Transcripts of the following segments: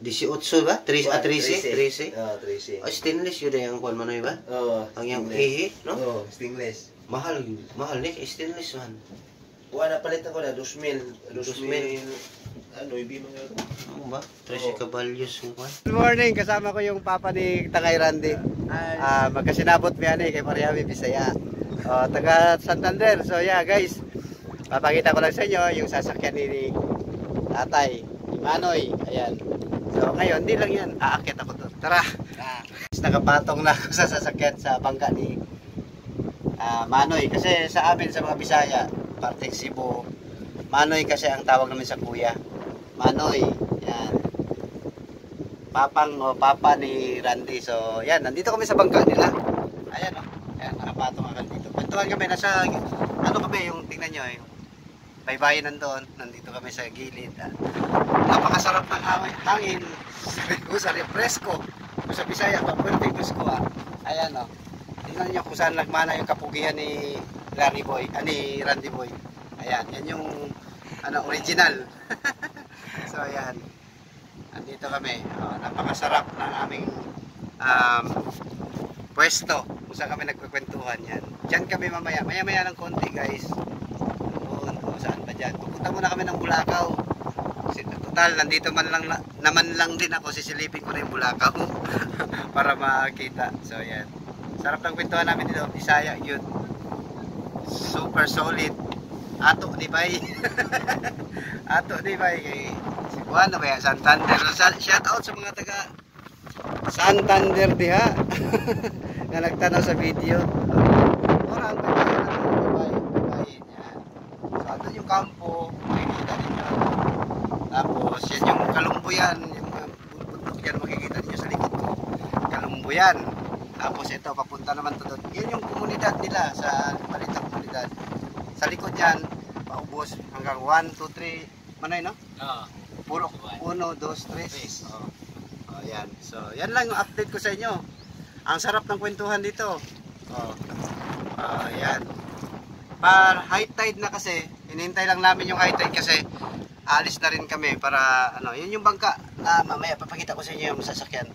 18 ba? 3 ah 13? 13. Oo, 13. Oh, stainless yun eh, ang kuan manoy ba? Oo. Ang yung stainless. ihi, no? Oo, stainless. Mahal, mahal ni stainless man. Wala palitan ko na 2,000. 2,000. Ano, ibi mga Ano ba? 13 Oo. kabalyos yung kuan. Good morning, kasama ko yung papa ni Tangay Randy. Ah, magkasinabot mi ani kay Mariami Bisaya. Oh, taga Santander. So yeah, guys. Papakita ko lang sa inyo yung sasakyan ni, ni Tatay, Manoy. Ayan. So ngayon, hindi lang yan. Aakit ako doon. Tara. Tapos Nakapatong na ako sa sasakyan sa bangka ni ah, Manoy. Kasi sa amin sa mga Bisaya, parteng Cebu, Manoy kasi ang tawag namin sa kuya. Manoy. Yan. Papang o papa ni Randy. So, yan. Nandito kami sa bangka nila. Ayan o. Ayan, nakapatong ako dito. Kwentuhan kami. Nasa, ano kami yung, tingnan nyo eh. Baybayin nandoon. Nandito kami sa gilid. Ah, napakasarap ng hangin. Sari presko. Kung sa Bisaya, papuerting presko ah. Ayan o. Tingnan nyo kung saan nagmana yung kapugihan ni Randy Boy. Ah, ni Randy Boy. Ayan. Yan yung ano, original. so, ayan. Andito kami. Oh, napakasarap ng aming um, pwesto kung saan kami nagkukwentuhan yan. Diyan kami mamaya. Maya-maya ng konti guys. Doon. Kung saan pa dyan. Pupunta muna kami ng Bulacau. Kasi total, nandito man lang na- naman lang din ako. Sisilipin ko na yung Bulacau para makita. So ayan. Sarap ng kwentuhan namin dito. Bisaya yun. Super solid. Ato di ba? Ato di ba? Kay Cebuano ba yan? Santander. Sa- Shout out sa mga taga Santander diha. na nagtanaw sa video. Orang taga Dubai, Dubai yan. So andun yung kampo, makikita ninyo. Tapos yan yung kalumbuyan, yung mga bundok yan makikita ninyo sa likod ko. Kalumbuyan. Tapos ito papunta naman to doon. Yan yung komunidad nila sa Balitang komunidad. Sa likod yan, paubos hanggang 1, 2, 3, manay no? Oo. Puro 1, 2, 3. Oh. Oh, yan. So, yan lang yung update ko sa inyo. Ang sarap ng kwentuhan dito. Oh. Ah, yan. Par high tide na kasi, hinihintay lang namin yung high tide kasi alis na rin kami para ano, yun yung bangka na mamaya papakita ko sa inyo yung sasakyan.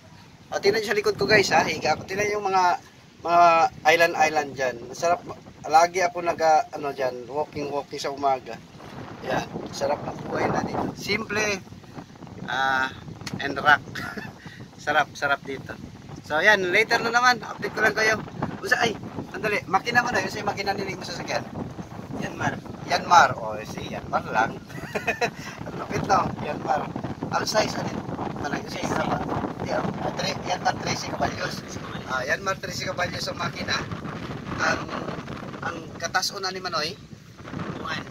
O, tingnan sa likod ko guys ha, higa ako. Tingnan yung mga mga island island dyan. Masarap, lagi ako nag ano dyan, walking walking sa umaga. Yan, sarap ng buhay na dito. Simple, ah, and rock. sarap, sarap dito. So yan, later na naman, update ko lang kayo. Usa ay, sandali, makina mo na, kasi makina nilig mo sa sakyan. Yanmar, o si Yanmar lang. Lupit no, Yanmar. Ang size, ano yun? Ano yun? Size Yanmar 13 kabalyos. Ah, Yanmar 13 kabalyos ang makina. Ang ang katas-on na ni Manoy. Kuan.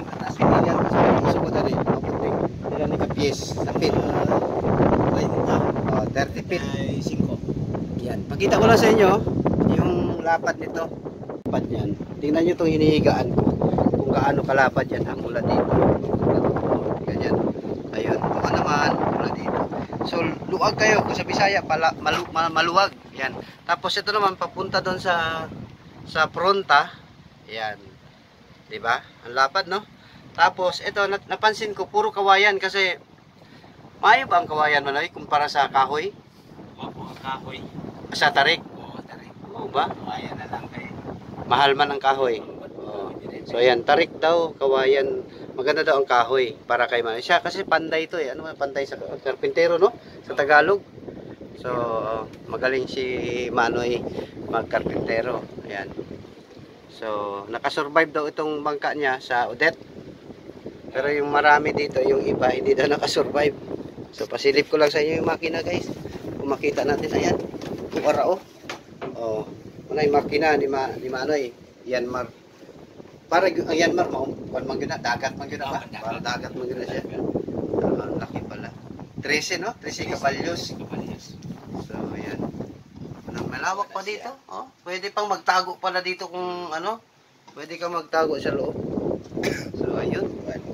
Ang katas ni yan sa sugod na rin. Maputing. Ilan ni kapies. Napit. Oh, 30 feet. Ay, 5. Yan. Pakita ko lang sa inyo yung lapad nito. Lapad yan. Tingnan nyo itong hinihigaan ko. Kung gaano kalapad yan. Ang mula dito. Ganyan. Ayun. Ito naman. So, luwag kayo. Kung sa Bisaya, pala, malu, ma- maluwag. Yan. Tapos ito naman, papunta doon sa sa fronta. Yan. 'Di ba? Ang lapad, no? Tapos, ito, napansin ko, puro kawayan kasi maayo ba ang kawayan, Manoy, kumpara sa kahoy? Opo, kahoy. Sa tarik? Oo, tari. Oo ba? Kaya na lang kayo. Mahal man ang kahoy. Oo. So ayan, tarik daw, kawayan. Maganda daw ang kahoy para kay Manoy. Siya kasi panday to eh. Ano ba panday sa karpintero no? Sa Tagalog. So magaling si Manoy magkarpintero. Ayan. So nakasurvive daw itong bangka niya sa Odette. Pero yung marami dito, yung iba hindi daw nakasurvive. So pasilip ko lang sa inyo yung makina guys. Kung natin ayan. Wara oh. Oh, una yung makina ni ma ni Manoy. Yanmar. Para ang Yanmar mo, kung man gyud na, dagat man gyud na ba? Para dagat man gyud na siya. Ang laki pala. 13 no? 13 kabalyos. So, ayan. Malawak pa dito. Oh, pwede pang magtago pala dito kung ano. Pwede kang magtago sa loob. So, ayun.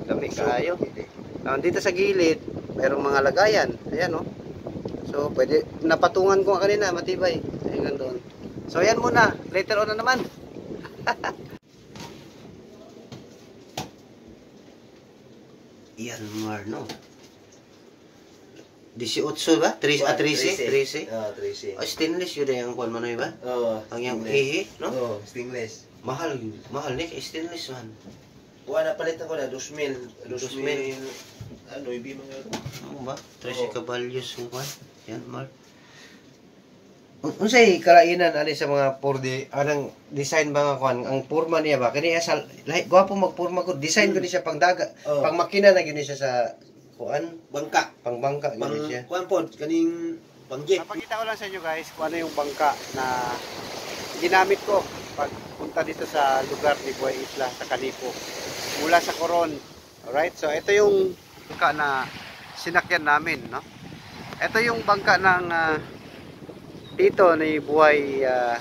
Kami kaayo. Ah, dito sa gilid, mayroong mga lagayan. Ayan, oh. So, pwede, napatungan ko kanina, matibay. Hanggang doon. So, ayan muna. Later on na naman. Yanmar, no? 18 ba? 3 ah, 13? 13? Ah, 13. Oh, stainless yun eh ang kuan manoy ba? Oo. Ang yung stainless. ihi, no? Oo, stainless. Mahal, mahal ni kay stainless man. Kuha na palit ako na 2,000. 2,000. 2,000. Ano, ibi mga. Ano ba? 13 Oo. kabalyos yung. Yan, Mark. Un- Unsay kalainan ani sa mga 4D anang design ba nga kuan ang porma niya ba kani sa lahi gwapo magporma ko design ko ni siya pang daga Oo. pang makina na gyud siya sa kuan Bangka. pang bangka Pang, siya kuhan po, kaning pang-jeep. Napakita ko lang sa inyo guys kung ano yung bangka na ginamit ko pagpunta dito sa lugar ni Buhay Isla sa Kalipo mula sa Coron. Alright, so ito yung bangka na sinakyan namin, no? Ito yung bangka ng ah, dito ni Buhay ah,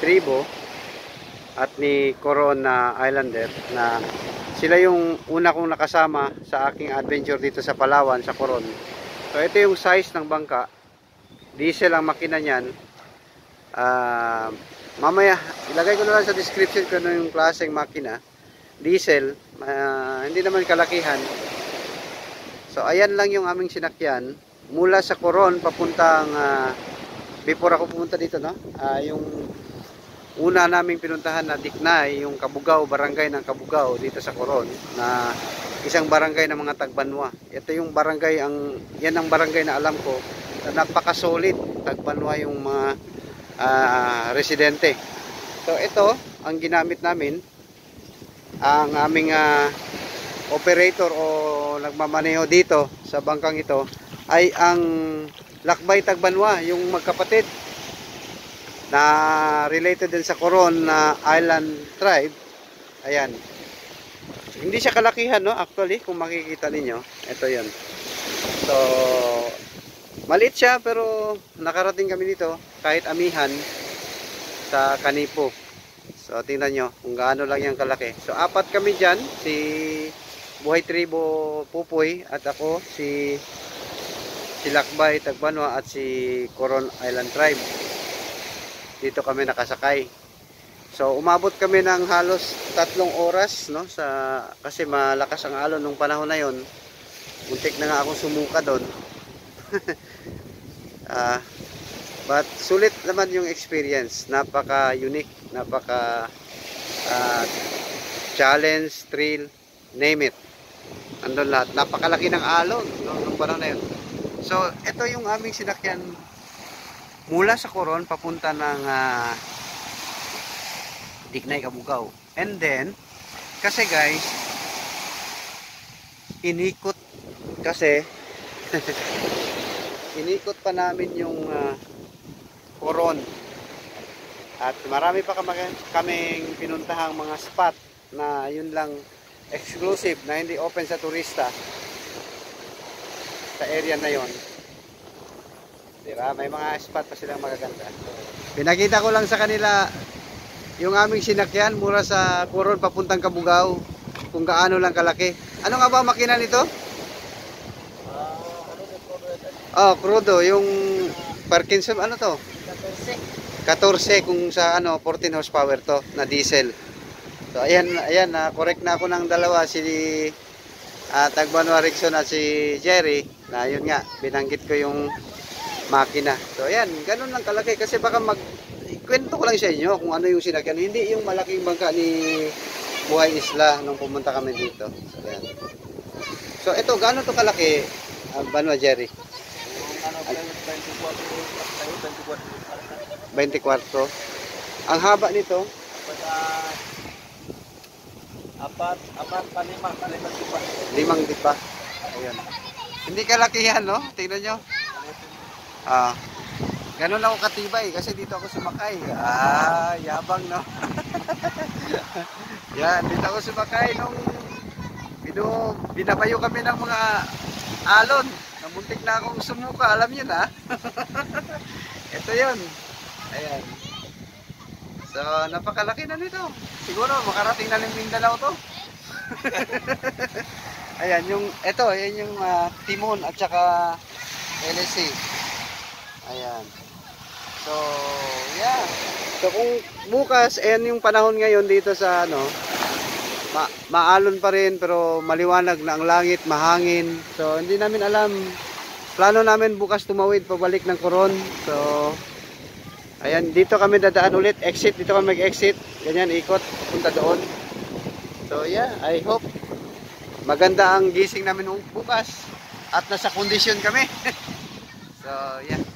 Tribo at ni Coron na Islander na sila yung una kong nakasama sa aking adventure dito sa Palawan, sa Coron. So ito yung size ng bangka. Diesel ang makina niyan. Ah, mamaya ilagay ko na lang sa description kung ano yung klaseng makina. Diesel, ah, hindi naman kalakihan. So ayan lang yung aming sinakyan mula sa Coron papuntang ah, before ako pumunta dito no. Ah, yung una naming pinuntahan na Diknay, yung Kabugao, barangay ng Kabugao dito sa Coron na isang barangay ng mga Tagbanwa. Ito yung barangay ang yan ang barangay na alam ko na napaka-solid Tagbanwa yung mga ah, residente. So ito ang ginamit namin ang aming ah, operator o nagmamaneho dito sa bangkang ito ay ang Lakbay Tagbanwa, yung magkapatid na related din sa Coron na Island tribe. Ayan. Hindi siya kalakihan, no? Actually, kung makikita ninyo, ito 'yon. So, maliit siya pero nakarating kami dito kahit amihan sa Kanipo. So, tingnan nyo kung gaano lang yung kalaki. So, apat kami dyan. Si Buhay Tribo Pupoy at ako, si si Lakbay Tagbanwa at si Coron Island Tribe. Dito kami nakasakay. So umabot kami ng halos tatlong oras no sa kasi malakas ang alon nung panahon na yon. Muntik na nga akong sumuka doon. Ah, but sulit naman yung experience. Napaka unique, napaka ah, challenge, thrill, name it. Andun lahat. Napakalaki ng alon no, nung panahon na yun. So, ito yung aming sinakyan mula sa Coron papunta ng ah, Dignay Kabugao. And then, kasi guys, inikot kasi inikot pa namin yung ah, Coron. At marami pa kami, kaming pinuntahang mga spot na yun lang exclusive na hindi open sa turista sa area na yon. Diba? May mga spot pa silang magaganda. Pinakita ko lang sa kanila yung aming sinakyan mula sa Coron papuntang Kabugao kung gaano lang kalaki. Ano nga ba makina nito? Oh, crudo. Yung Parkinson, ano to? 14 kung sa ano 14 horsepower to na diesel. So ayan ayan na correct na ako ng dalawa si uh, Tagbanwa Rickson at si Jerry na yun nga binanggit ko yung makina. So ayan, ganun lang kalaki kasi baka mag kwento ko lang sa inyo kung ano yung sinakyan. Hindi yung malaking bangka ni Buhay Isla nung pumunta kami dito. So ayan. So ito, gaano to kalaki? Uh, Banwa Jerry? Ano, 24, 24. Ang haba nito, apat, apat, palima, palima, tipa. limang dipa. Ayan. Hindi kalakihan, no? Tingnan nyo. Ah. Ganun ako katibay kasi dito ako sumakay. Ah, yabang, no? Yan, dito ako sumakay nung binu, binabayo kami ng mga alon. Namuntik na akong sumuka, alam yun, ha? Ito yun. Ayan. So, napakalaki na nito. Siguro, makarating na ng Mindanao to. Ayan, yung, ito, ayan yung uh, Timon at saka LSC. Ayan. So, yeah. So, kung bukas, ayan yung panahon ngayon dito sa, ano, ma maalon pa rin, pero maliwanag na ang langit, mahangin. So, hindi namin alam. Plano namin bukas tumawid pabalik ng Coron. So, ayan, dito kami dadaan ulit. Exit, dito kami mag-exit. Ganyan, ikot, punta doon. So, yeah, I hope maganda ang gising namin bukas at nasa kondisyon kami. So yeah.